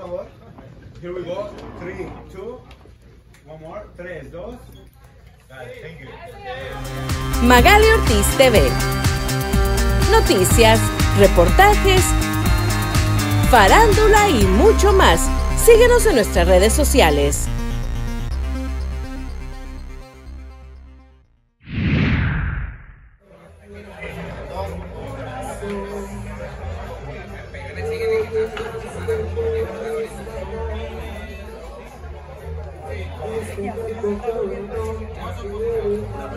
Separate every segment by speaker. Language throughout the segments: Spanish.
Speaker 1: favor. Here we go. Three, two. One more. Tres, dos. Thank you.
Speaker 2: Magali Ortiz TV. Noticias, reportajes, farándula y mucho más. Síguenos en nuestras redes sociales.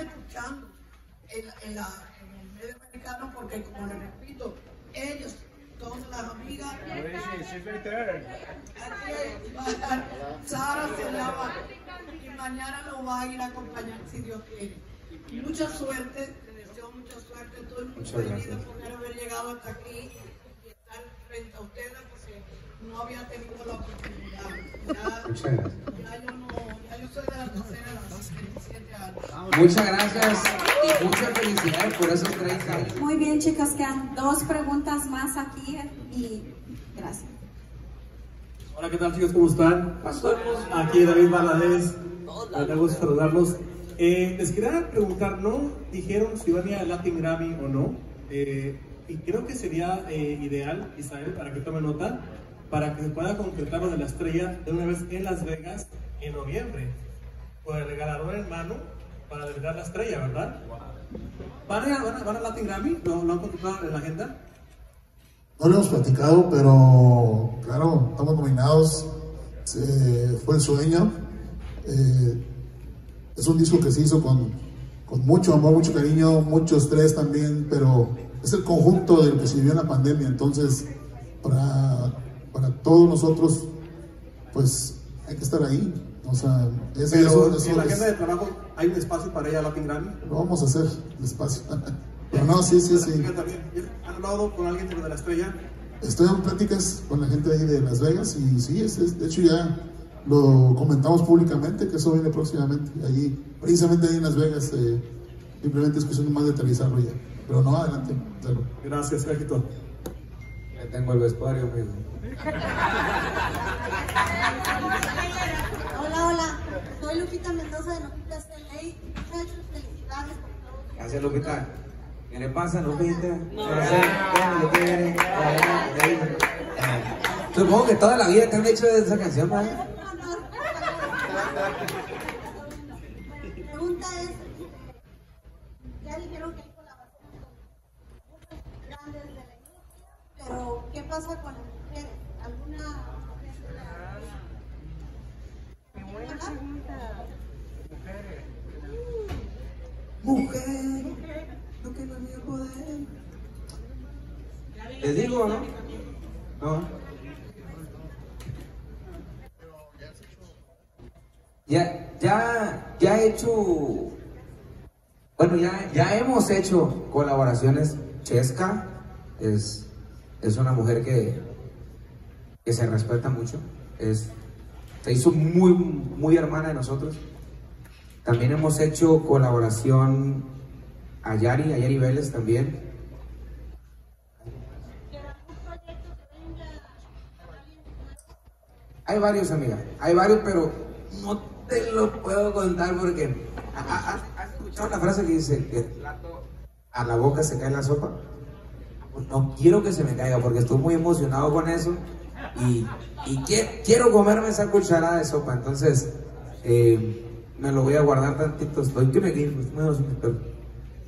Speaker 3: escuchando en, en la, en el medio americano, porque como les repito, ellos, todas las amigas, aquí va a estar Sara se lava y mañana lo va a ir a acompañar si Dios quiere. Y mucha suerte, les deseo mucha suerte, estoy muy feliz de poder haber llegado hasta aquí y estar frente a ustedes porque no había tenido la oportunidad.
Speaker 4: Muchas gracias. Muchas gracias y muchas felicidades por esos 30 años.
Speaker 5: Muy bien, chicos, quedan dos preguntas más aquí y gracias.
Speaker 6: Hola, ¿qué tal chicos? ¿Cómo están? Aquí David Valadez, me gusta saludarlos. Eh, les quería preguntar, ¿no dijeron si van a ir al Latin Grammy o no? Eh, y creo que sería eh, ideal, Isabel, para que tome nota, para que se pueda concretar lo de la estrella de una vez en Las Vegas en noviembre. Con el regalador en mano para delegar la estrella, ¿verdad? ¿Van a, van a- van al Latin Grammy? ¿Lo, han contemplado en la agenda?
Speaker 7: No lo hemos platicado, pero claro, estamos nominados. Eh, fue el sueño. Eh, es un disco que se hizo con, con mucho amor, mucho cariño, mucho estrés también, pero es el conjunto de lo que se vivió en la pandemia. Entonces, para, para todos nosotros, pues hay que estar ahí. O sea, ese-
Speaker 6: Pero
Speaker 7: eso- eso
Speaker 6: en la
Speaker 7: es-
Speaker 6: agenda de trabajo hay un espacio para ella al Latin Grammy.
Speaker 7: lo vamos a hacer despacio. pero no, sí, sí, sí.
Speaker 6: ¿Han hablado con alguien de la estrella?
Speaker 7: Estoy en pláticas con la gente ahí de Las Vegas y sí, es, es- de hecho ya lo comentamos públicamente que eso viene próximamente. Allí, precisamente ahí en Las Vegas, eh, simplemente es cuestión más de aterrizarlo ya. Pero no, adelante.
Speaker 6: Gracias, Cajito.
Speaker 4: Ya tengo el vestuario, amigo.
Speaker 5: Soy Lupita Mendoza de Lupita CLA. Muchachos, felicidades por todo.
Speaker 4: Gracias, Lupita. ¿Qué le pasa, Lupita? No. Supongo que toda la vida te han hecho esa canción, ¿verdad?
Speaker 5: Mi pregunta es, ya dijeron que hay colaboraciones con muchos grandes de la industria, pero ¿qué pasa con las mujeres? ¿Alguna mujer de la-
Speaker 4: Mujer, lo que no es mío poder. Les digo, ¿no? No. Ya, ya, ya he hecho, bueno, ya, ya hemos hecho colaboraciones. Chesca es, es una mujer que, que se respeta mucho, es, se hizo muy, muy hermana de nosotros. También hemos hecho colaboración a Yari, a Yari Vélez también. Hay varios, amiga. Hay varios, pero no te lo puedo contar porque. ¿ha- ha- ¿Has, escuchado la frase que dice que plato a la boca se cae la sopa? No quiero que se me caiga porque estoy muy emocionado con eso y, y quie- quiero comerme esa cucharada de sopa. Entonces, eh, me lo voy a guardar tantito. Estoy que me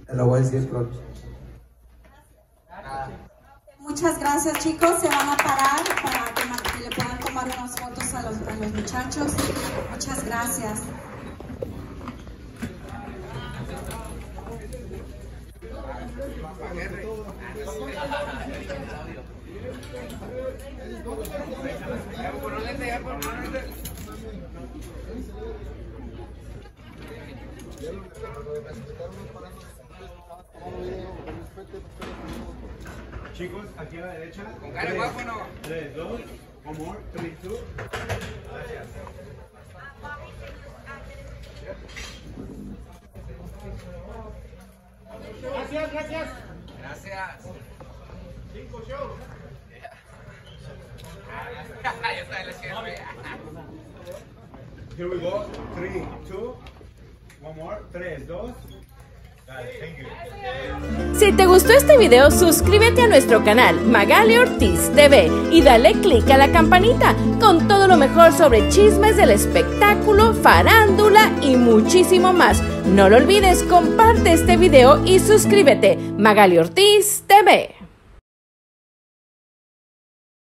Speaker 4: te lo voy a decir pronto.
Speaker 5: Muchas gracias, chicos. Se van a parar para que le puedan tomar unas fotos a los, a los muchachos. Muchas gracias.
Speaker 1: Chicos, aquí a la derecha.
Speaker 8: Con cara guapo,
Speaker 1: one more, three, two. Gracias.
Speaker 8: Gracias.
Speaker 1: Cinco shows.
Speaker 8: ya está, les quedó.
Speaker 1: Here we go. Three, two, one more. Tres, dos.
Speaker 2: Si te gustó este video, suscríbete a nuestro canal Magali Ortiz TV y dale click a la campanita con todo lo mejor sobre chismes del espectáculo, farándula y muchísimo más. No lo olvides, comparte este video y suscríbete. Magali Ortiz TV.